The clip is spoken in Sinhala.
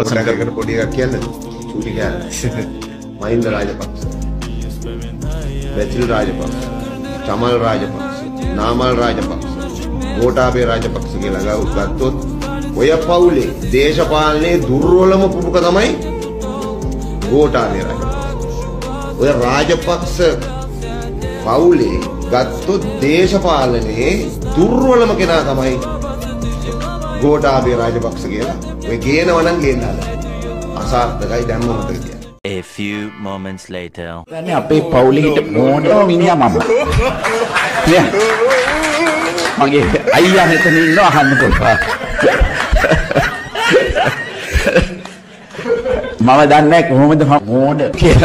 පොඩ්ඩකට පොඩි එකක් කියන්න. චූටි කෑල්ල මහින්ද රාජපක්ෂ. බැසිල් රාජපක්ෂ. චමල් රාජපක්ෂ. නාමල් රාජපක්ෂ. ගෝඨාභය රාජපක්ෂ කියලා ගව ගත්තොත් ඔය පවුලේ දේශපාලනයේ දුර්වලම පුරුක තමයි ගෝඨාභය රාජපක්ෂ. ඔය රාජපක්ෂ පවුලේ ගත්තොත් දේශපාලනයේ දුර්වලම කෙනා තමයි ගෝඨාභය රාජපක්ෂ කියලා ඔය ගේනවා නම් ගේන්න හදන්න අසාර්ථකයි දැම්ම මතක තියාගන්න A few moments later. දැන් අපේ පවුලේ හිට මොනම මිනිහා මම. මගේ අයියා මෙතන ඉන්නවා අහන්න පුළුවන්. මම දන්නේ කොහොමද මෝඩ කියලා.